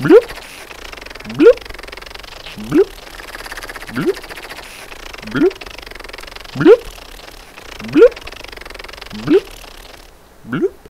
Блюп. Блюп. Блюп. Блюп. Блюп. Блюп. Блюп. Блюп. Блюп.